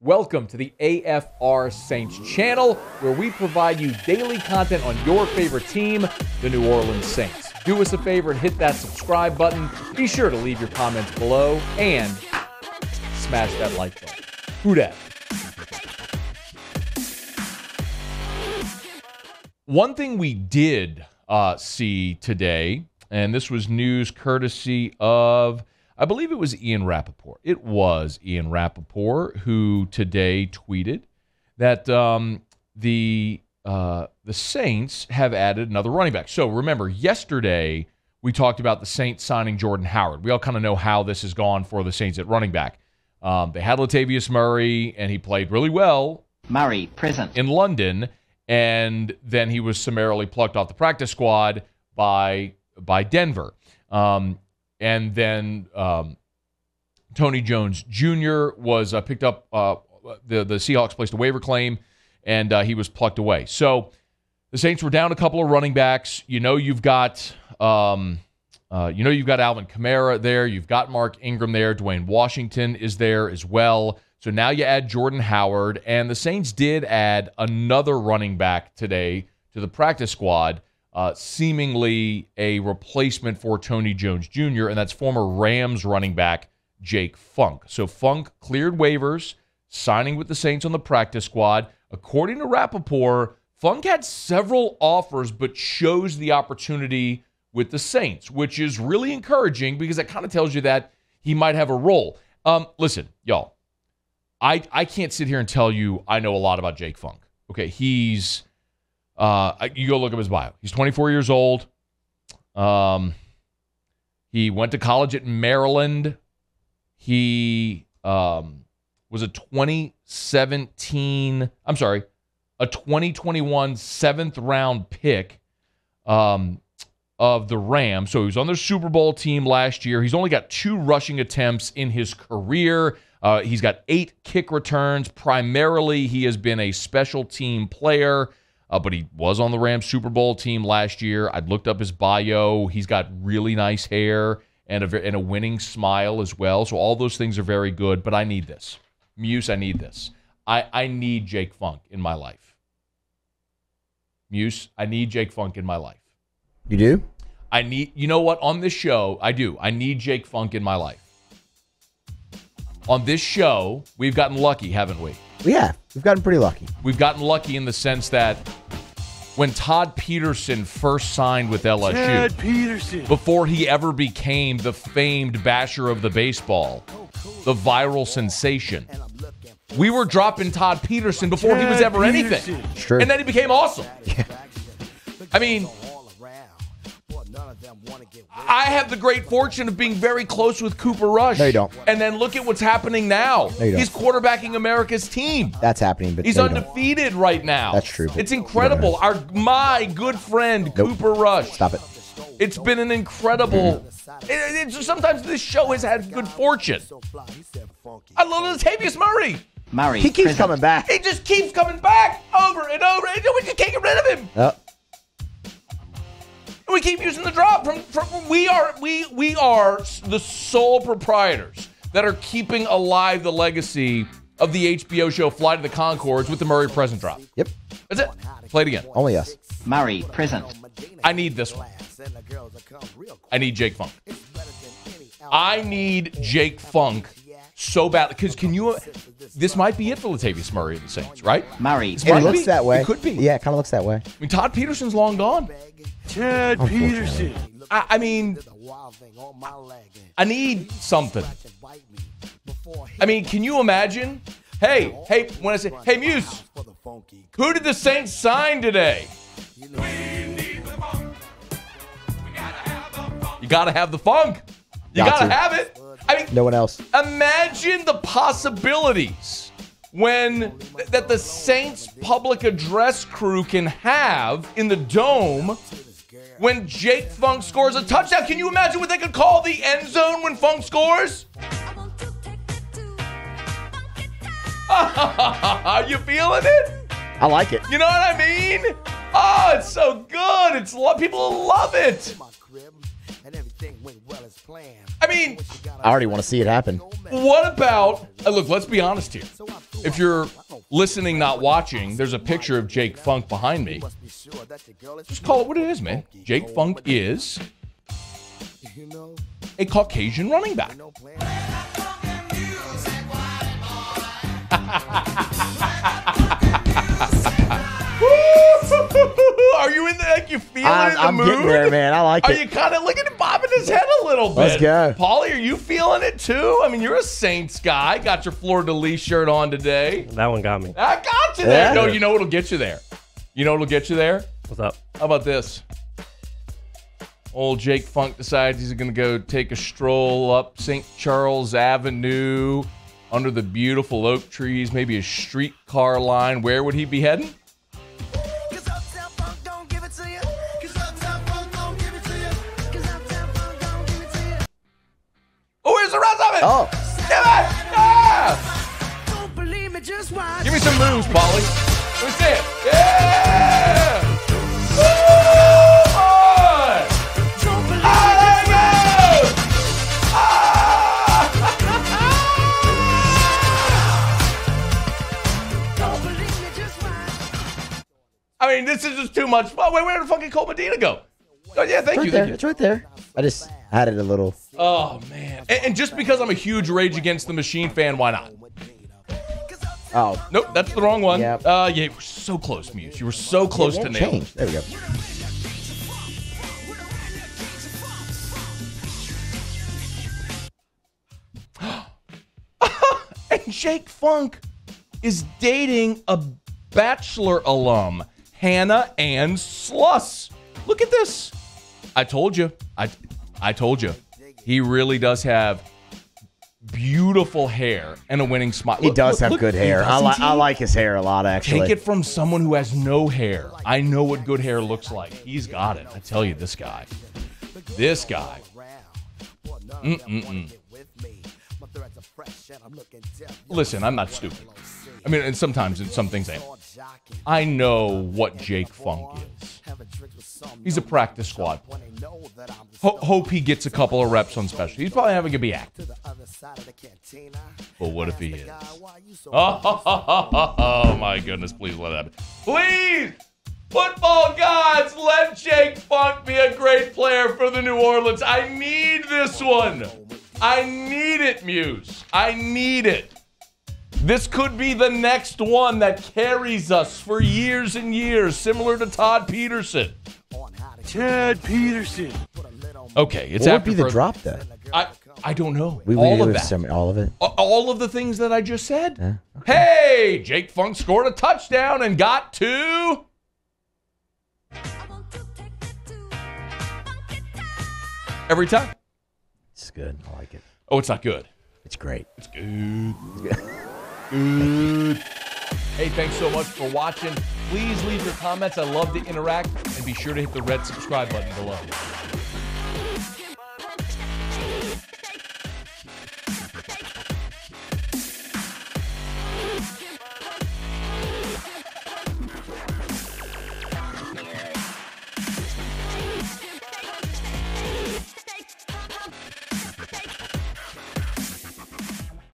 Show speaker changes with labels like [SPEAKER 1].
[SPEAKER 1] Welcome to the AFR Saints channel, where we provide you daily content on your favorite team, the New Orleans Saints. Do us a favor and hit that subscribe button. Be sure to leave your comments below and smash that like button. Who dat? One thing we did uh, see today, and this was news courtesy of I believe it was Ian Rapoport. It was Ian Rapoport who today tweeted that um, the uh, the Saints have added another running back. So remember, yesterday we talked about the Saints signing Jordan Howard. We all kind of know how this has gone for the Saints at running back. Um, they had Latavius Murray, and he played really well.
[SPEAKER 2] Murray, present.
[SPEAKER 1] In London, and then he was summarily plucked off the practice squad by by Denver. Um, and then um, Tony Jones Jr. was uh, picked up. Uh, the the Seahawks placed a waiver claim, and uh, he was plucked away. So the Saints were down a couple of running backs. You know you've got. Um, uh, you know you've got Alvin Kamara there. You've got Mark Ingram there. Dwayne Washington is there as well. So now you add Jordan Howard, and the Saints did add another running back today to the practice squad uh, seemingly a replacement for Tony Jones Jr., and that's former Rams running back Jake Funk. So Funk cleared waivers, signing with the Saints on the practice squad. According to Rapoport, Funk had several offers but chose the opportunity with the Saints, which is really encouraging because that kind of tells you that he might have a role. Um, listen, y'all, I, I can't sit here and tell you I know a lot about Jake Funk. Okay, he's uh, you go look up his bio. He's 24 years old. Um, he went to college at Maryland. He um, was a 2017, I'm sorry, a 2021 seventh round pick um, of the Rams. So he was on their Super Bowl team last year. He's only got two rushing attempts in his career. Uh, he's got eight kick returns. Primarily, he has been a special team player uh, but he was on the Rams Super Bowl team last year. I looked up his bio. He's got really nice hair and a, and a winning smile as well. So all those things are very good. But I need this. Muse, I need this. I, I need Jake Funk in my life. Muse, I need Jake Funk in my life.
[SPEAKER 3] You do?
[SPEAKER 1] I need, you know what? On this show, I do. I need Jake Funk in my life. On this show, we've gotten lucky, haven't we?
[SPEAKER 3] Yeah, we've gotten pretty lucky.
[SPEAKER 1] We've gotten lucky in the sense that when Todd Peterson first signed with LSU,
[SPEAKER 4] Todd Peterson.
[SPEAKER 1] before he ever became the famed basher of the baseball, the viral sensation, we were dropping Todd Peterson before he was ever anything.
[SPEAKER 3] It's true.
[SPEAKER 1] And then he became awesome.
[SPEAKER 3] Yeah.
[SPEAKER 1] I mean, I have the great fortune of being very close with Cooper Rush.
[SPEAKER 3] No, you don't.
[SPEAKER 1] And then look at what's happening now.
[SPEAKER 3] No, you don't.
[SPEAKER 1] He's quarterbacking America's team.
[SPEAKER 3] That's happening, but
[SPEAKER 1] He's
[SPEAKER 3] no, you don't.
[SPEAKER 1] undefeated right now.
[SPEAKER 3] That's true,
[SPEAKER 1] It's incredible. Our my good friend
[SPEAKER 3] Nope.
[SPEAKER 1] Cooper Rush.
[SPEAKER 3] Stop it.
[SPEAKER 1] It's been an incredible. It, it- sometimes this show has had good fortune. I love Latavius Murray.
[SPEAKER 2] Murray,
[SPEAKER 3] He keeps
[SPEAKER 2] present.
[SPEAKER 3] coming back.
[SPEAKER 1] He just keeps coming back over and over. And we just can't get rid of him.
[SPEAKER 3] Oh,
[SPEAKER 1] And we keep using the drop from, from we are we we are the sole proprietors that are keeping alive the legacy of the HBO show Flight of the Conchords with the Murray present drop.
[SPEAKER 3] yep.
[SPEAKER 1] That's it. Play it again.
[SPEAKER 3] Only us.
[SPEAKER 2] Murray, present.
[SPEAKER 1] I need this one. I need Jake Funk. I need Jake Funk so bad because can you? This might be it for Latavius Murray and the Saints, right?
[SPEAKER 2] Murray,
[SPEAKER 1] This
[SPEAKER 3] It
[SPEAKER 1] might
[SPEAKER 3] looks
[SPEAKER 1] be.
[SPEAKER 3] that way.
[SPEAKER 1] It could be.
[SPEAKER 3] Yeah, it kind of looks that way.
[SPEAKER 1] I mean, Todd Peterson's long gone.
[SPEAKER 4] Todd Peterson.
[SPEAKER 1] I, I mean, I need something. I mean, can you imagine? Hey, hey, when I say, hey, Muse, who did the Saints sign today? You gotta have the funk. You
[SPEAKER 3] Got
[SPEAKER 1] gotta
[SPEAKER 3] to.
[SPEAKER 1] have it. I mean,
[SPEAKER 3] No one else.
[SPEAKER 1] imagine the possibilities when that the Saints public address crew can have in the dome when Jake Funk scores a touchdown. Can you imagine what they could call the end zone when Funk scores? Are you feeling it?
[SPEAKER 3] I like it.
[SPEAKER 1] You know what I mean? Oh, it's so good. It's lo- people love it. I mean,
[SPEAKER 3] I already want to see it happen.
[SPEAKER 1] what about? uh, look, let's be honest here. if you're listening, not watching, there's a picture of Jake Funk behind me. Just call it what it is, man. Jake Funk is a Caucasian running back. Are you in the like you feeling
[SPEAKER 3] I'm,
[SPEAKER 1] the
[SPEAKER 3] I'm
[SPEAKER 1] mood?
[SPEAKER 3] getting there, man. I like
[SPEAKER 1] Are
[SPEAKER 3] it.
[SPEAKER 1] you kind of looking at bobbing his head a little bit?
[SPEAKER 3] Let's go.
[SPEAKER 1] Paulie, are you feeling it too? I mean, you're a Saints guy. Got your Fleur de Lis shirt on today.
[SPEAKER 5] That one got me.
[SPEAKER 1] I got you there.
[SPEAKER 3] Yeah.
[SPEAKER 1] No, you know what'll get you there? You know what'll get you there?
[SPEAKER 5] What's up?
[SPEAKER 1] How about this? Old Jake Funk decides he's going to go take a stroll up St. Charles Avenue under the beautiful oak trees, maybe a streetcar line. Where would he be heading?
[SPEAKER 6] Just watch.
[SPEAKER 1] Give me some moves, Polly. Let me see it. Yeah! Woo! On!
[SPEAKER 6] Don't believe me,
[SPEAKER 1] there
[SPEAKER 6] just
[SPEAKER 1] it goes!
[SPEAKER 6] Don't believe me, just watch.
[SPEAKER 1] I mean, this is just too much. Oh, wait, where did fucking Cole Medina go? Oh, yeah, thank
[SPEAKER 3] it's right
[SPEAKER 1] you.
[SPEAKER 3] there.
[SPEAKER 1] Thank you.
[SPEAKER 3] It's right there. I just added a little.
[SPEAKER 1] Oh, man. And, and just because I'm a huge Rage Against the Machine fan, why not?
[SPEAKER 3] Oh,
[SPEAKER 1] Nope, that's the wrong one.
[SPEAKER 3] Yep.
[SPEAKER 1] Uh, yeah, you were so close, Muse. You were so close to nail.
[SPEAKER 3] change. There we go.
[SPEAKER 1] And Jake Funk is dating a Bachelor alum, Hannah Ann Sluss. Look at this. I told you. I I told you. He really does have beautiful hair and a winning smile.
[SPEAKER 3] He does have good hair. I, like.
[SPEAKER 1] like.
[SPEAKER 3] I like his hair a lot, actually.
[SPEAKER 1] Take it from someone who has no hair. I know what good hair looks like. He's got it. I tell you, this guy. This guy. Mm-mm-mm. Listen, I'm not stupid. I mean, and sometimes in some things I am. I know what Jake Funk is. He's a practice squad player. Ho- hope he gets a couple of reps on special. He's probably having to be active. But what if he is? Oh, oh, my goodness, please let it happen. Please! Football gods, let Jake Funk be a great player for the New Orleans. I need this one. I need it, Muse. I need it. This could be the next one that carries us for years and years, similar to Todd Peterson.
[SPEAKER 4] Ted Peterson.
[SPEAKER 1] Okay, it's
[SPEAKER 3] What would
[SPEAKER 1] after
[SPEAKER 3] be the
[SPEAKER 1] further-
[SPEAKER 3] drop though?
[SPEAKER 1] I I don't know.
[SPEAKER 3] We
[SPEAKER 1] all of that.
[SPEAKER 3] some- all of it.
[SPEAKER 1] All of the things that I just said. Hey, Jake Funk scored a touchdown and got two. every time.
[SPEAKER 3] It's good. I like it.
[SPEAKER 1] Oh, it's not good.
[SPEAKER 3] It's great.
[SPEAKER 1] It's good. Good. Hey, thanks so much for watching. Please leave your comments. I love to interact. And be sure to hit the red subscribe button below.